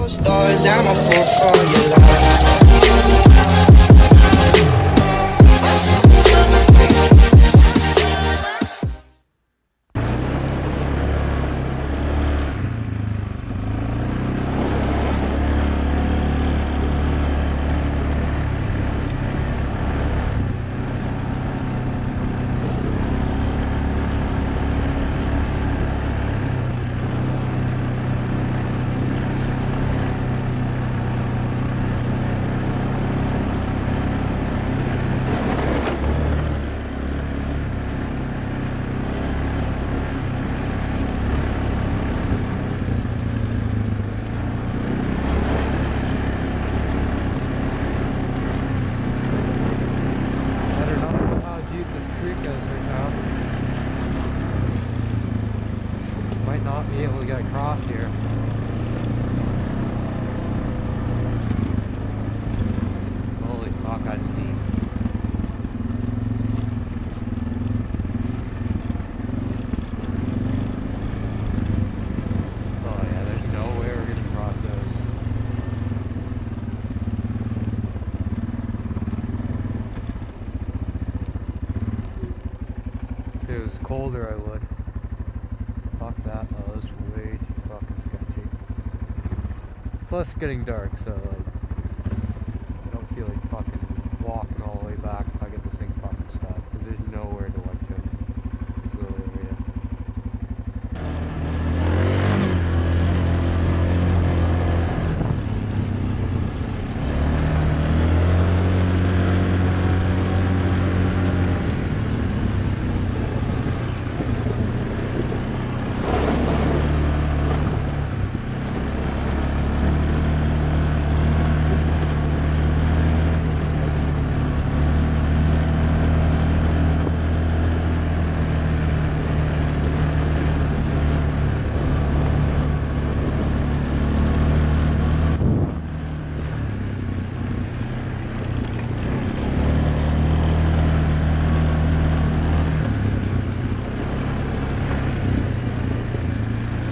Doors, I'm a fool for your lies. I don't know how deep this creek is right now. Might not be able to get across here. Holy fuck, that's deep. Oh yeah, there's no way we're getting across this. If it was colder, I would. Fuck that. Oh, this is way too fucking sketchy. Plus, getting dark, so like, I don't feel like fucking walking all the way back if I get this thing fucking stuck. Because there's nowhere to watch it. This little area.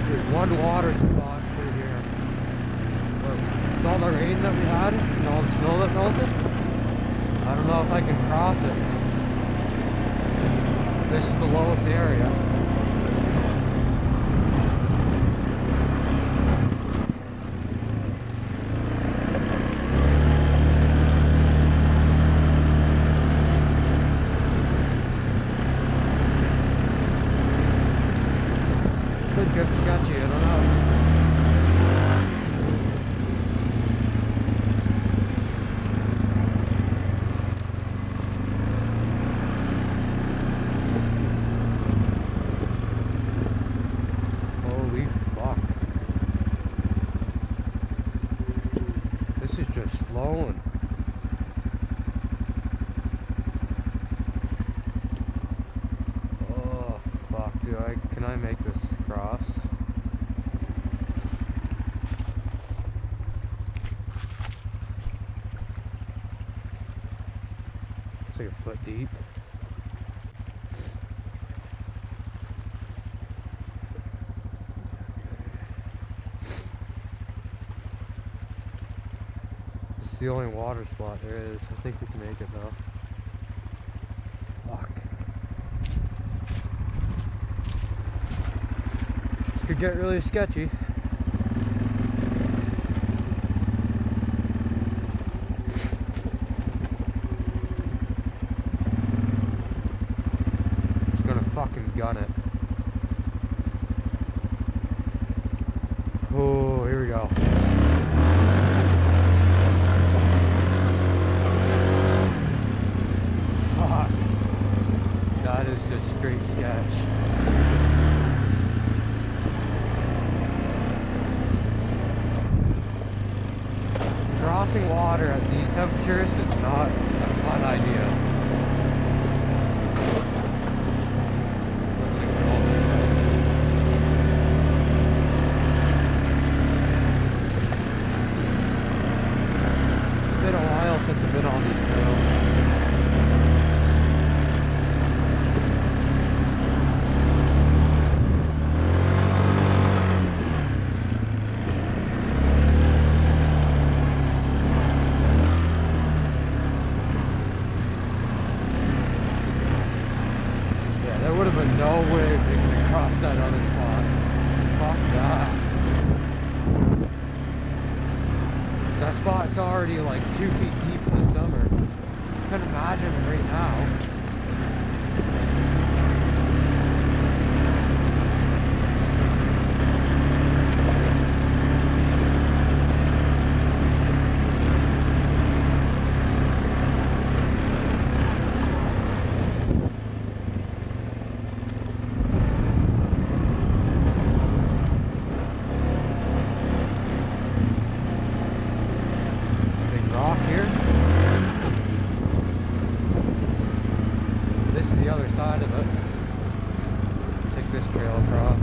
There's one water spot through here. But with all the rain that we had and all the snow that melted, I don't know if I can cross it. This is the lowest area. Could get sketchy, I don't know. Holy fuck. This is just flowing. Oh fuck, dude. I can I make this cross? It's like a foot deep. It's the only water spot there is. I think we can make it though. Fuck. This could get really sketchy. Just gonna fucking gun it. Oh, here we go. Fuck. That is just straight sketch. Crossing water at these temperatures is not a fun idea. That spot's already like two feet deep in the summer. I couldn't imagine it right now. The other side of it. Take this trail across.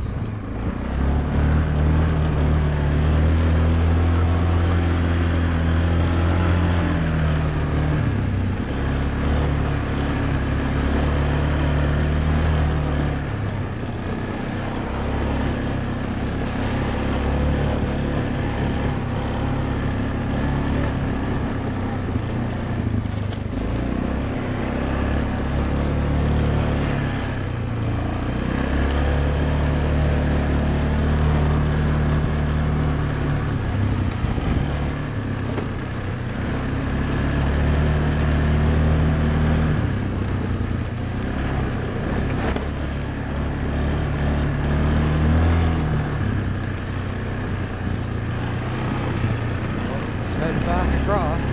Let's head back across.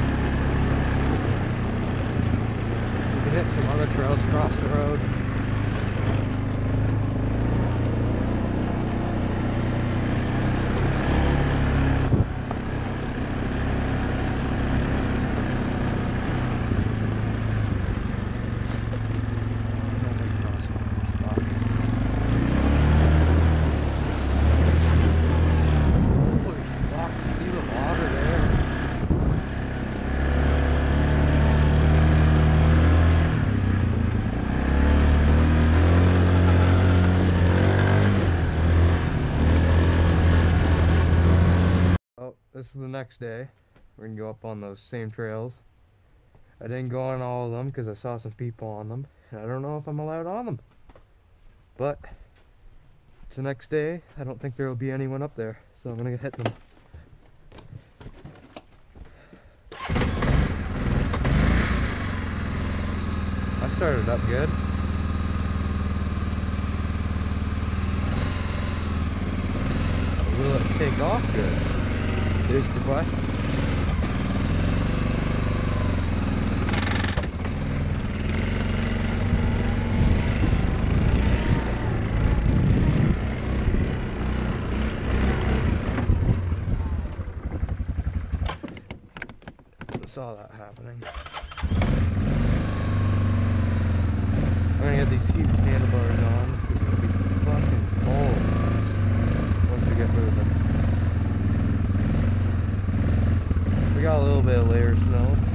We can hit some other trails across the road. Nobody crossing this spot. Holy fuck, see the water there? Oh, this is the next day. We're gonna go up on those same trails. I didn't go on all of them because I saw some people on them. I don't know if I'm allowed on them. But it's the next day. I don't think there will be anyone up there, so I'm gonna hit them. I started up good. Will it take off good? Is the question. Saw that happening. I'm gonna get these huge handlebars on because it'll be fucking cold once we get moving. We got a little bit of layer of snow.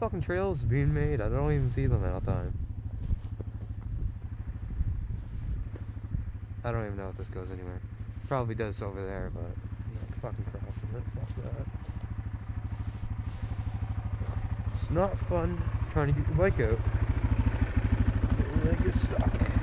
fucking trails being made. I don't even see them all the time. I don't even know if this goes anywhere. Probably does over there, but I'm not fucking crossing it. Fuck that. It's not fun trying to get the bike out. I get stuck.